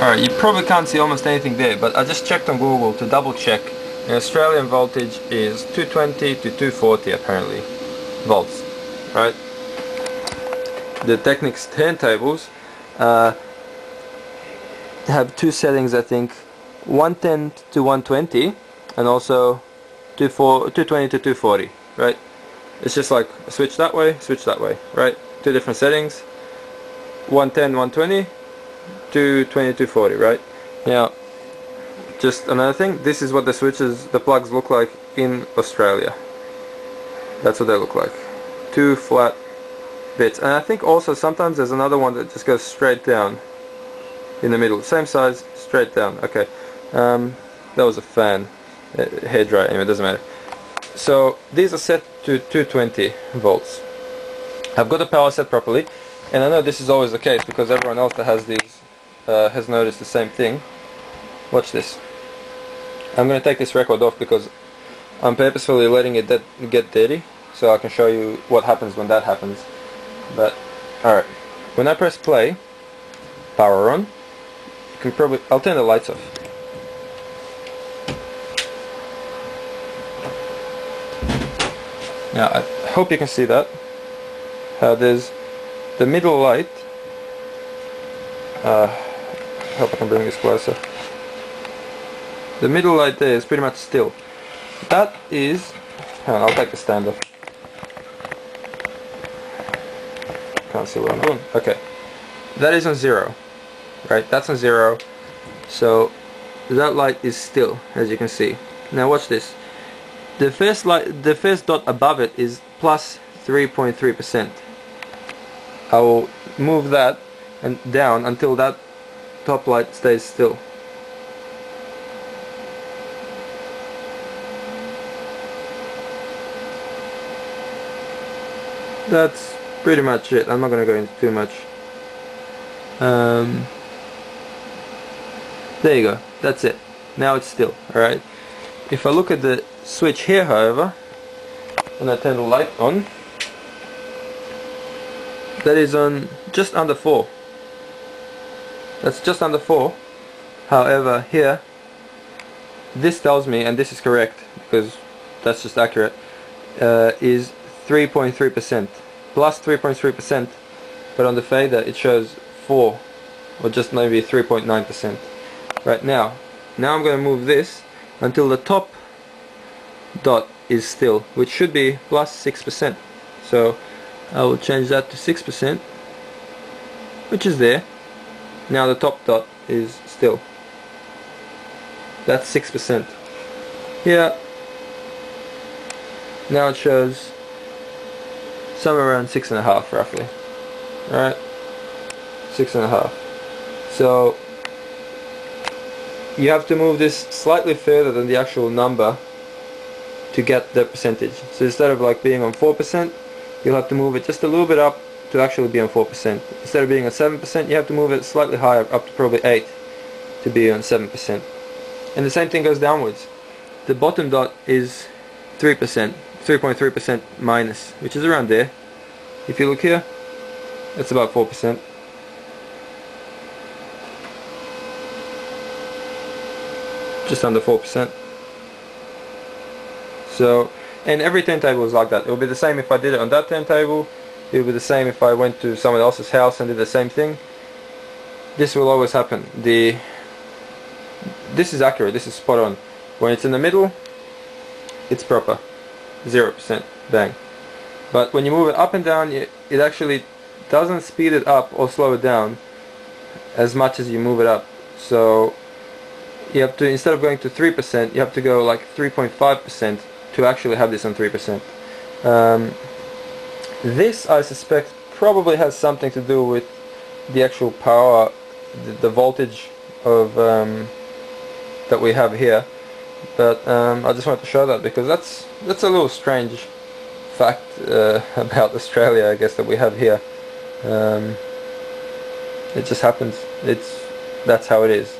Alright, you probably can't see almost anything there, but I just checked on Google to double check. The Australian voltage is 220 to 240 apparently, volts, right? The Technics turntables uh, have two settings I think, 110 to 120 and also 220 to 240, right? It's just like switch that way, switch that way, right? Two different settings, 110, 120, 220, 240, right? Now, just another thing, this is what the switches, the plugs look like in Australia. That's what they look like. Two flat bits. And I think also sometimes there's another one that just goes straight down in the middle. Same size, straight down. Okay. Um, that was a fan. Uh, hair dryer, anyway, it doesn't matter. So these are set to 220 volts. I've got the power set properly and I know this is always the case because everyone else that has these uh, has noticed the same thing. Watch this. I'm going to take this record off because I'm purposefully letting it get dirty so I can show you what happens when that happens. But, alright. When I press play, power on, you can probably, I'll turn the lights off. Now, I hope you can see that. How there's the middle light. Uh, hope I can bring this closer. The middle light there is pretty much still. That is, on, I'll take the stand off. Can't see what I'm doing. Okay, that is on zero, right? That's on zero. So that light is still, as you can see. Now watch this. The first light, the first dot above it is plus 3.3%. I will move that and down until that top light stays still. That's pretty much it. I'm not going to go into too much. Um, there you go. That's it. Now it's still. Alright. If I look at the switch here however and I turn the light on that is on just under 4 that's just under 4 however here this tells me and this is correct because that's just accurate uh, is 3.3% plus 3.3% but on the fader it shows 4 or just maybe 3.9% right now now I'm going to move this until the top dot is still which should be plus 6% so I will change that to 6% which is there now the top dot is still. That's 6% here now it shows somewhere around six and a half roughly. Right six and a half. So you have to move this slightly further than the actual number to get the percentage. So instead of like being on 4%, you'll have to move it just a little bit up to actually be on 4%. Instead of being on 7%, you have to move it slightly higher, up to probably 8 to be on 7%. And the same thing goes downwards. The bottom dot is 3%, 3.3% minus, which is around there. If you look here, it's about 4%. Just under 4%. So, and every turntable is like that. It will be the same if I did it on that turntable. It would be the same if I went to someone else's house and did the same thing. This will always happen. The This is accurate. This is spot on. When it's in the middle, it's proper. 0%. Bang. But when you move it up and down, it, actually doesn't speed it up or slow it down as much as you move it up. So you have to, instead of going to 3%, you have to go like 3.5% to actually have this on 3%. Um, this, I suspect, probably has something to do with the actual power, the, the voltage of um, that we have here. But um, I just wanted to show that because that's that's a little strange fact uh, about Australia, I guess, that we have here. Um, it just happens. It's that's how it is.